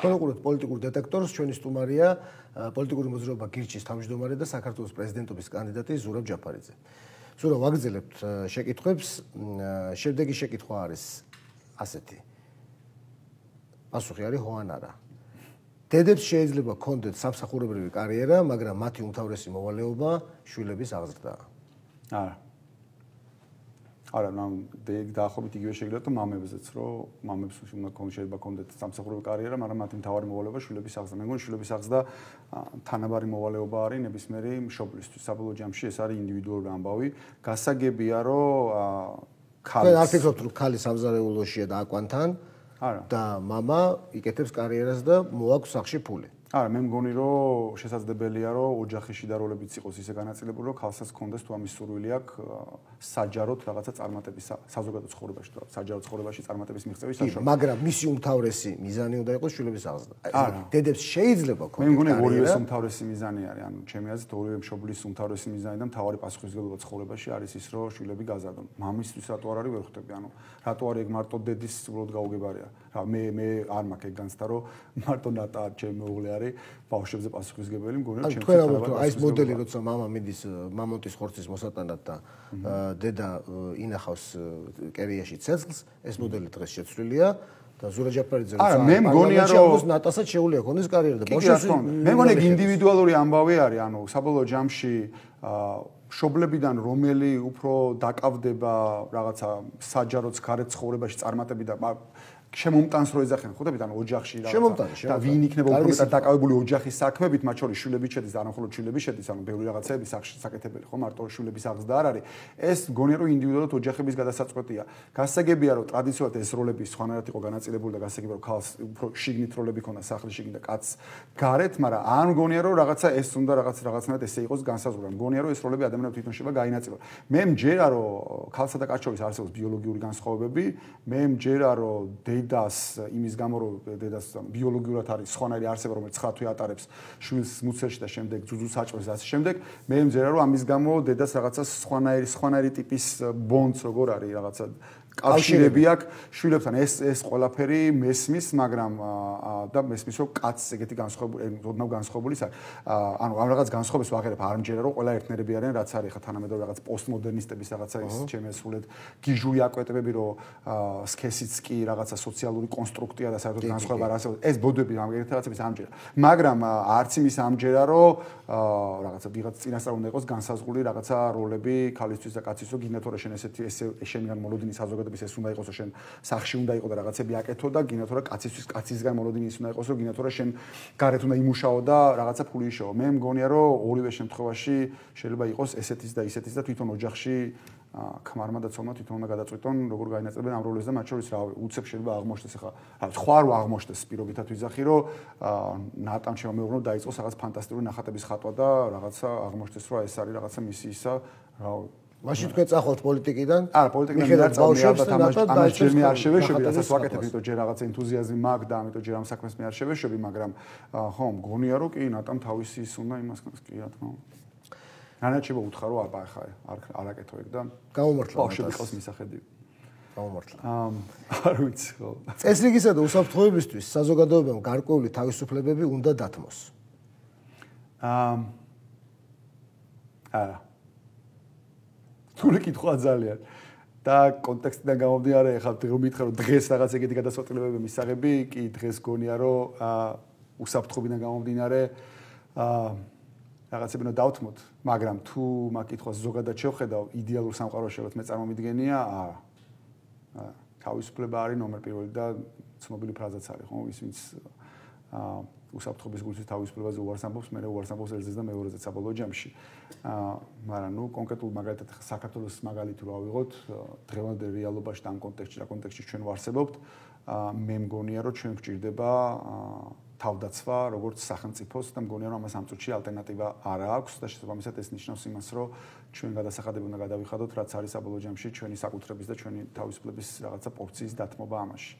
თქვენ უყურებთ პოლიტიკურ დეტექტორს, ჩვენი სტუმარია პოლიტიკური მოძრაობა გირჩის თავმჯდომარე და საქართველოს პრეზიდენტობის კანდიდატი ზურაბ ჯაფარიძე. ზურაბ, ვაგრძელებთ შეკითხვებს. შემდეგი შეკითხვა არის ასეთი. პასუხი არის ხო ან არა? დედებს შეიძლება კონდეთ სამსახურებრივი კარიერა, მაგრამ მათი უმთავრესი მოვალეობა შვილების აღზრდაა. არა. არა, ნამ დაახლოებით იგივე შეიძლება თუ მამებზეც, რომ მამებს უნდა კონდეთ შეიძლება კონდეთ სამსახურებრივი კარიერა, მაგრამ მათი მთავარი მოვალეობა შვილების აღზრდა. მე მგონი შვილების აღზრდა თანაბარი მოვალეობა არის ნებისმიერი მშობლისთვის. საბოლოო ჯამში ეს არის ინდივიდუალური ამბავი. გასაგებია, რომ ხალხი არ ფიქრობთ, რომ ხალი სამზარეულოშია და აკვანთან? არა. და мама იკეთებს კარიერას და მოაქვს სახში ფული. არა, მე მგონი რომ შესაძლებელია რომ ოჯახის შიდა როლებიც იყოს ისე განაწილებული რომ ხალხსაც კონდეს თუ ამის სურვილი აქვს საჯაროდ რაღაცა წარმატების საზოგადო ცხოვრებაში თუ საჯარო ცხოვრებაში წარმატების მიღწევის საშუალება. მაგრამ მისი უმთავრესი მიზანი უნდა იყოს შვილების აღზრდა. დედებს შეიძლება კონდეს. მე მგონი ორივე უმთავრესი მიზანი არის, ანუ ჩემი აზრით ორივე მშობლის უმთავრესი მიზანი და მთავარი პასუხისმგებლობა ცხოვრებაში არის ის რომ შვილები გაზარდონ. მამისთვის რატო არ არის ვერ ხვდები, ანუ რატო არის ეგ მარტო დედის უბრალოდ გაუგებარია. რა მე მე არ მაქვს ეგ განცდა რომ მარტო ნატა ჩემი მეუღლე არის ბავშვებზე პასუხისგებელი მგონია ჩემს თვითონ აი ეს მოდელი როცა мама მიდის მამონტის ხორცის მოსატანად და დედა ინახავს კერიაში ცეცხლს ეს მოდელი დღეს შეცვლილია და ზურა ჯაფარიძე როცა არა მე მგონია რომ ნატასაც შეუძლია ქონდეს კარიერა და ბავშვი მე მგონია ინდივიდუალური ამბავი არის ანუ საბოლოო ჯამში შობლებიდან რომელი უფრო დაკავდება რაღაცა საჯაროც გარეთ ცხოვრებაში წარმატები და შემომტანს რო ეძახენ ხუთებით ანუ ოჯახში რაღაცა და ვინ იქნება უფრო მეტად დაკავებული ოჯახის საქმებით მათ შორის შვილები შედის და არა მხოლოდ შვილები შედის ანუ ბევრი რაღაცები საკეთებელი ხო მარტო შვილების აღზრდა არ არის. ეს გონია რომ ინდივიდუალურად ოჯახების გადასაწყვეტია. გასაგებია რომ ტრადიციულად ეს როლები სხვანაირად იყო განაწილებული და გასაგებია რომ ქალს უფრო შიგნით როლები ქონდა სახლის შიგნით და კაცს გარეთ მაგრამ არ მგონია რომ რაღაცა ეს უნდა რაღაც რაღაცნაირად ესე იყოს განსაზღვრა მგონია რომ ეს როლები ადამიანებს თვითონ შეიძლება გაინაწილოს მე მჯერა რომ ქალსა და კაცს შორის არსებობს ბიოლოგიური განსხვავებები მე მჯერა რომ დედას იმის გამო რომ დედას ბიოლოგიურად არის სხვანაირი არსება რომელიც ცხათვი ატარებს შვილს მუცელში და შემდეგ ძუძუს აჭრებს და ასე შემდეგ. მე მზერა რომ ამის გამო დედას რაღაცა სხვანაირი სხვანაირი ტიპის ბონდს როგორ არის რაღაცა კავშირები აქვს შვილებთან. ეს ეს ყველაფერი მესმის მაგრამ და მესმის რომ კაცს ეგეთი განსხვავებული ოდნავ განსხვავებული ის ანუ ამ რაღაც განსხვავებას ვაღერებ არ მჯერა რომ ყველა ერთნერები არიან რაც არის ხა თანამედროვე რაღაც პოსტმოდერნისტების რაღაცა ის ჩემი ასულეთ გიჟური აკვეტებები რომ სქესიც კი რაღაცა სოციალური კონსტრუქტია და საერთოდ განსხვავება რა ასე ეს ბოდები ამ ერთ რაღაცების ამჯერა მაგრამ არც იმის ამჯერა რომ რაღაცა ვიღაც წინასწარ უნდა იყოს განსაზღვრული რაღაცა როლები ქალისთვის და კაცისთვის რომ გინდა თორე შენ ესეთი ესე შენგან მოლოდინი საზოგადო საზოგადოების ეს უნდა იყოს რომ შენ სახში უნდა იყო და რაღაცები აკეთო და გინდა თორე კაცისთვის კაცისგან მოლოდინი ის უნდა იყოს რომ გინდა თორე შენ გარეთ უნდა იმუშაო და რაღაცა ფული იშოვო მე მგონია რომ ორივე შემთხვევაში შეიძლება იყოს ესეთის და ისეთის და თვითონ ოჯახში ქმარმა და ცოლმა თვითონ უნდა გადაწყვიტონ როგორ გაინაწილებენ ამ როლებს და მათ შორის რა უცებ შეიძლება აღმოჩნდეს ახლა. სხვა რო აღმოჩნდეს პირობითად ვიზახი რომ ნატამ შემოეუბნო დაიწყოს რაღაც ფანტასტიკური ნახატების ხატვა და რაღაცა აღმოჩნდეს რომ ეს არის რაღაცა მისი ისა რა მაშინ თქვენ წახვალთ პოლიტიკიდან? არა, პოლიტიკიდან არ წავდი, ალბათ ამას ამას ჯერ მე არ შევეშები, რასაც ვაკეთებ, იმიტომ ჯერ რაღაც ენთუზიაზმი მაქვს და ამიტომ ჯერ ამ საქმეს მე არ შევეშები, მაგრამ ხო, მგონია რომ კი, ნატამ თავისი ის უნდა იმას კი, რა თქმა უნდა. ნანაჩება უთხარო აბა ხა არ არ აკეთო ეგ და გამომართლა ბავშვი ყავს მისახედი. გამომართლა. ამ არ ვიცი ხო. წესრიგისა და უსაფრთხოებისთვის საზოგადოებამ გარკვეული თავისუფლებები უნდა დათმოს. ამ არა რთული კითხვა ძალიან. და კონტექსტიდან გამომდინარე, ახლა რომ მითხრა რომ დღეს რაღაც ეგეთი გადასაწყვეტილებები მისაღები, კი დღეს გონია რომ აა უსაფრთხოებიდან გამომდინარე აა რაღაცები უნდა დავთმოთ, მაგრამ თუ მაგ კითხვას ზოგადად შევხედავ, იდეალურ სამყაროში რაც მე წარმომიდგენია, აა თავისუფლება არის ნომერ პირველი და ცნობილი ფრაზაც არის, ხო, ის ვინც უსაფრთხოების გულში თავისუფლებაზე უარს ამბობს, მე უარს ამბობს ერთზეც და მეორეზე საბოლოო ჯამში. აა, მაგრამ ნუ კონკრეტულ მაგალითად საქართველოს მაგალითი რა ვიღოთ, დღევანდელ რეალობაში და ამ კონტექსტში, რა კონტექსტში ჩვენ ვარსებობთ, აა, მე მგონია რომ ჩვენ გვჭირდება აა თავდაცვა როგორც სახელმწიფოს და მგონია რომ ამას ამ წუთში ალტერნატივა არ აქვს და შესაბამისად ეს ნიშნავს იმას რომ ჩვენ გადასახადები უნდა გადავიხადოთ რაც არის საბოლოო ჯამში ჩვენი საკუთრების და ჩვენი თავისუფლების რაღაცა პორციის დათმობა ამაში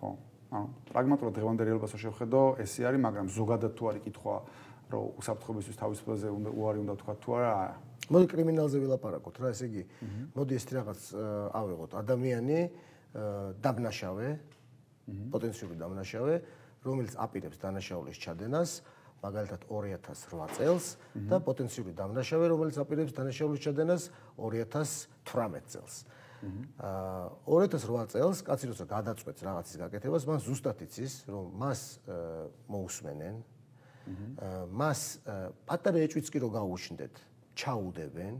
ხო ანუ პრაგმატულად დღევანდელ რეალობას შევხედო, ესე არის, მაგრამ ზოგადად თუ არის კითხვა, რომ უსაფრთხოებისთვის თავისუფლებზე უარი უნდა თქვა თუ არა. მოდი კრიმინალზე ვილაპარაკოთ რა, ესე იგი, მოდი ეს რაღაც ავიღოთ, ადამიანი დაბნაშავე, პოტენციური დაბნაშავე, რომელიც აპირებს დანაშაულის ჩადენას, მაგალითად 2008 წელს და პოტენციური დამნაშავე, რომელიც აპირებს დანაშაულის ჩადენას 2018 წელს. აა 2008 წელს კაცი როცა გადაწყვეტს რაღაცის გაკეთებას, მან ზუსტად იცის, რომ მას მოусმენენ. აა მას პატარა ეჭვიც კი რო გაუშინდეთ, ჩაუდებენ.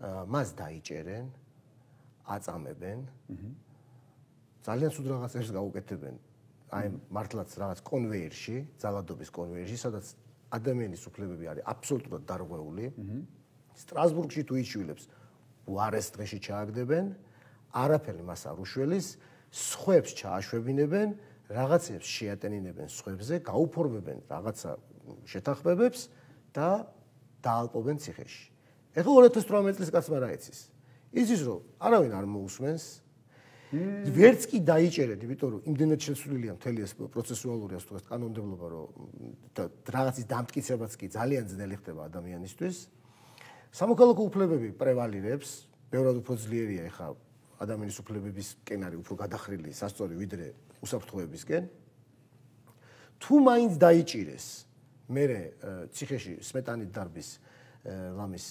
აა მას დაიჭერენ, აწამებენ. ძალიან სულ რაღაცებს გაუკეთებენ. აი მართლაც რაღაც კონვეიერში, ძალადობის კონვეიერში, სადაც ადამიანის უფლებები არის აბსოლუტურად დარღვეული. სტრასბურგში თუ იშვილებს უარეს დღეში ჩააგდებენ, არაფერი მას არ უშველის, სხვებს ჩააშვებინებენ, რაღაცებს შეატენინებენ სხვებზე, გაუფორმებენ რაღაცა შეთანხმებებს და დაალპობენ ციხეში. ეხლა 2018 წლის კაცმა რა იცის? იცის რომ არავინ არ მოусმენს. ვერც კი დაიჭერეთ, იმიტომ რომ იმდენად შესულილია მთელი ეს პროცესუალური ასე ვთქვათ კანონმდებლობა, რომ რაღაცის დამტკიცებაც კი ძალიან ძნელი ხდება ადამიანისთვის. სამოქალაქო უფლებები პრევალირებს, ბევრად უფრო ძლიერია ეხა ადამიანის უფლებების კენარი უფრო გადახრილი სასწორი ვიდრე უსაფრთხოებისკენ. თუ მაინც დაიჭირეს მე ციხეში სმეტანით დარბის ლამის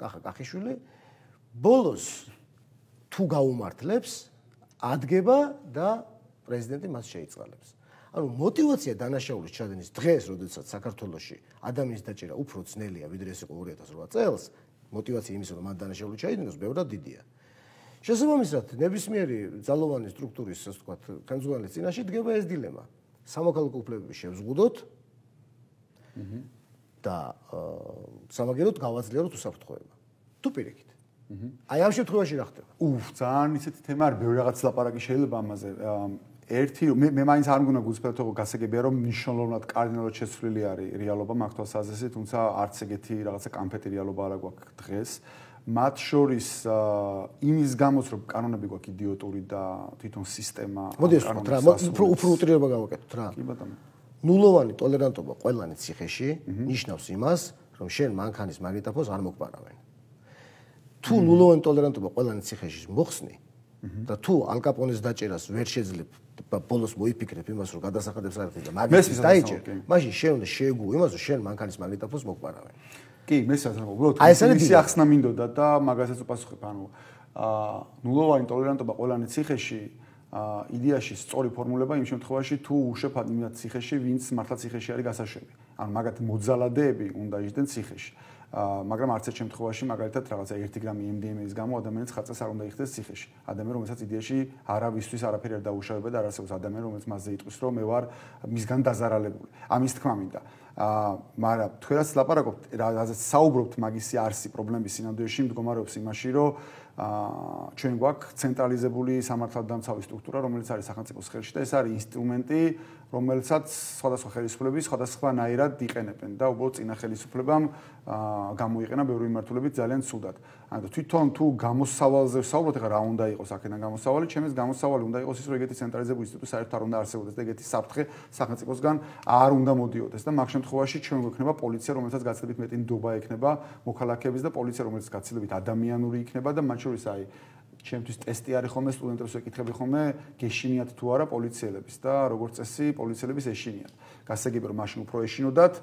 კახა კახიშვილი ბოლოს თუ გაუმართლებს ადგება და პრეზიდენტი მას შეიწყალებს. ანუ мотиваცია დანაშაულის ჩადენის დღეს, როდესაც საქართველოში ადამიანის დაჭერა უფრო ძნელია, ვიდრე ეს იყო 2008 წელს, мотиваცია იმისა, რომ მან დანაშაული ჩაიდინოს, ბევრად დიდია. შესაბამისად, ნებისმიერი ძალოვანი სტრუქტურის, ასე ვთქვათ, ხელმძღვანელის წინაშე დგება ეს დილემა. სამოქალაქო უფლებები შევზღუდოთ. და სამაგეროდ გავაძლიეროთ უსაფრთხოება. თუ პირიქით. აი ამ შემთხვევაში რა ხდება? უფ, ძალიან ისეთი თემა არის, ბევრი რაღაც ლაპარაკი შეიძლება ამაზე. ერთი მე მე მაინც არ მგონა გულწრფელად თქო გასაგებია რომ ნიშნულოვნად კარდინალურად შეცვლილი არის რეალობა მაგ თვალსაზრისით თუმცა არც ეგეთი რაღაცა კამფეტი რეალობა არ აქვს დღეს. მათ შორის იმის გამოც რომ კანონები გვაქვს იდიოტური და თვითონ სისტემა მოდი ეს რა უფრო უფრო უტრირება გავაკეთოთ რა. კი ბატონო. ნულოვანი ტოლერანტობა ყველანი ციხეში ნიშნავს იმას რომ შენ მანქანის მაგნიტოფონს არ მოგპარავენ თუ ნულოვანი ტოლერანტობა ყველანი ციხეში მოხსნი და თუ ალკაპონეს დაჭერას ვერ შეძლებ ბოლოს მოიფიქრებ იმას რომ გადასახადებს არ ხდება მაგის დაიჭერ. მაშინ შენ უნდა შეეგუო იმას რომ შენ მანქანის მაგნიტოფონს მოგპარავენ კი მე საერთოდ უბრალოდ ისე ახსნა მინდოდა და მაგასაც უპასუხებ ანუ აა ნულოვანი ტოლერანტობა ყველანი ციხეში აა იდეაში სწორი ფორმულება იმ შემთხვევაში თუ უშვებ ადამიანს ციხეში ვინც მართლა ციხეში არის გასაშვები ანუ მაგათ მოძალადეები უნდა იჯდნენ ციხეში მაგრამ არც ერთ შემთხვევაში მაგალითად რაღაცა 1 გრამი MDMA-ის გამო ადამიანს ხაწას არ უნდა იხდეს ციხეში. ადამიანი რომელსაც იდეაში არავისთვის არაფერი არ დაუშავება და არ არსებობს ადამიანი რომელიც მასზე იტყვის რომ მე ვარ მისგან დაზარალებული. ამის თქმა მინდა. აა მაგრამ თქვენაც ლაპარაკობთ რაზეც საუბრობთ მაგისი არსი პრობლემის სინამდვილეში მდგომარეობს იმაში რომ აა ჩვენ გვაქვს ცენტრალიზებული სამართალდამცავი სტრუქტურა, რომელიც არის სახელმწიფოს ხელში და ეს არის ინსტრუმენტი, რომელსაც სხვადასხვა ხელისუფლებები სხვადასხვანაირად იყენებენ და უბრალოდ წინა ხელისუფლებამ აა გამოიყენა ბევრი მიმართულებით ძალიან ცუდად. ანუ თვითონ თუ გამოსავალზე საუბრობთ, ახლა რა უნდა იყოს აქედან გამოსავალი, ჩემს გამოსავალი უნდა იყოს ის, რომ ეგეთი ცენტრალიზებული ინსტიტუტი საერთოდ არ უნდა არსებობდეს და ეგეთი საფრთხე სახელმწიფოსგან არ უნდა მოდიოდეს და მაგ შემთხვევაში ჩვენ გვექნება პოლიცია, რომელსაც გაცილებით მეტი ნდობა ექნება მოქალაქეების და პოლიცია, რომელიც გაცილებით ადამიანური იქნება და მათ შორის აი ჩემთვის ტესტი არის ხოლმე სტუდენტებს ვეკითხები ხოლმე გეშინიათ თუ არა პოლიციელების და როგორც წესი პოლიციელების ეშინიათ. გასაგებია რომ მაშინ უფრო ეშინოდათ,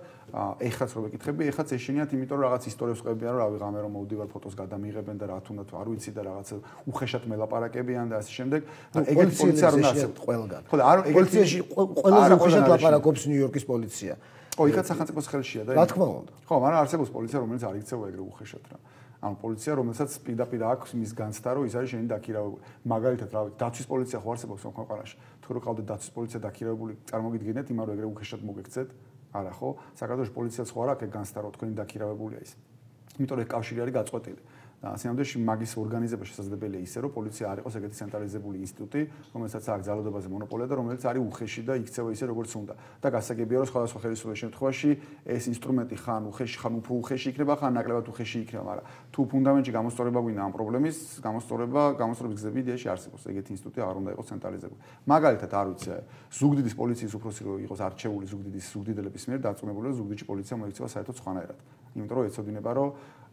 ეხაც რო ვეკითხები, ეხაც ეშინიათ, იმიტომ რომ რაღაც ისტორიებს ყვებიან რომ რავი ღამე რომ მოვდივარ ფოტოს გადამიღებენ და რა თუნდაც არ ვიცი და რაღაც უხეშად მელაპარაკებიან და ასე შემდეგ. ეგეთი პოლიცია უნდა არსებობ ყველგან. ხო და არ პოლიციაში ყველაზე უხეშად ლაპარაკობს ნიუ-იორკის პოლიცია. ხო, იქაც სახელმწიფოს ხელშია და რა თქმა უნდა. ხო, მაგრამ არსებობს პოლიცია რომელიც არ იქცევა ეგრე უხეშად რა. ანუ პოლიცია რომელსაც პირდაპირ აქვს მის განცდა რომ ის არის შენი დაქირავებული. მაგალითად რა ვიცი დაცვის პოლიცია ხო არსებობს ამ ქვეყანაში? თუ რო ყავდეთ დაცვის პოლიცია დაქირავებული წარმოგიდგენთ იმან რომ ეგრე უხეშად მოგექცეთ? არა ხო? საქართველოს პოლიციაც ხო არ აქვს განცდა რომ თქვენი დაქირავებულია ის იმიტომ რომ კავშირი არის გაწყვეტილი სინამდვილეში მაგის ორგანიზება შესაძლებელია ისე რომ პოლიცია არ იყოს ეგეთი ცენტრალიზებული ინსტიტუტი, რომელსაც აქვს ძალადობაზე მონოპოლია და რომელიც არის უხეში და იქცევა ისე როგორც უნდა. და გასაგებია რომ სხვადასხვა ხელისუფლების შემთხვევაში ეს ინსტრუმენტი ხან უხეში, ხან უფრო უხეში იქნება, ხან ნაკლებად უხეში იქნება, მაგრამ თუ ფუნდამენტში გამოსწორება გვინდა ამ პრობლემის, გამოსწორება, გამოსწორების გზები იდეაში არსებობს. ეგეთი ინსტიტუტი აღარ უნდა იყოს ცენტრალიზებული. მაგალითად, არ ვიცი, ზუგდიდის პოლიციის უფროსი რო იყოს არჩეული ზუგდიდის ზუგდიდელების მიერ დაწუნებული, ზუგდიდში პოლიცია მოიქცევა საერთოდ სხვანაირად. იმიტომ რომ ეცოდინება რომ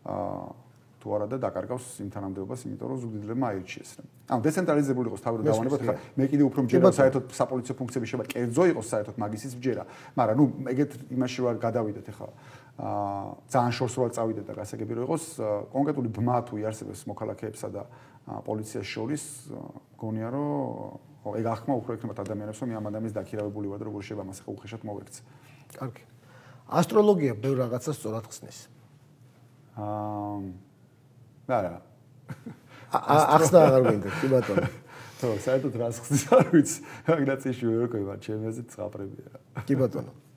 აა თუ არა და დაკარგავს იმ თანამდებობას, იმიტომ რომ ზუგდიდლებმა აირჩიეს. ანუ დეცენტრალიზებული იყოს თავი რომ დავანებოთ, ხა მე კიდე უფრო მჯერა საერთოდ საპოლიციო ფუნქციები შევა კერძო იყოს საერთოდ მაგისის მჯერა, მაგრამ ნუ ეგეთ იმაში ვარ გადავიდეთ ახლა. აა ძალიან შორს რა წავიდეთ და გასაგები რომ იყოს კონკრეტული ბმა თუ იარსებებს მოქალაქეებსა და პოლიციას შორის გონია რომ ეგ ახმა უფრო ექნება ადამიანებს რომ ამ ადამიანის დაქირავებული ვარ და როგორ შეიძლება მას ახლა უხეშად მოვექცე. კარგი. ასტროლოგია ბევრ რაღაცას სწორად ხსნის. აა არა. ახსნა აღარ გვინდა, კი ბატონო. თო, საერთოდ რას ხსნის არ ვიცი. აგნაციაში ვერ ვიყავი, მაგრამ ჩემზე ცხრაპრებია. კი ბატონო.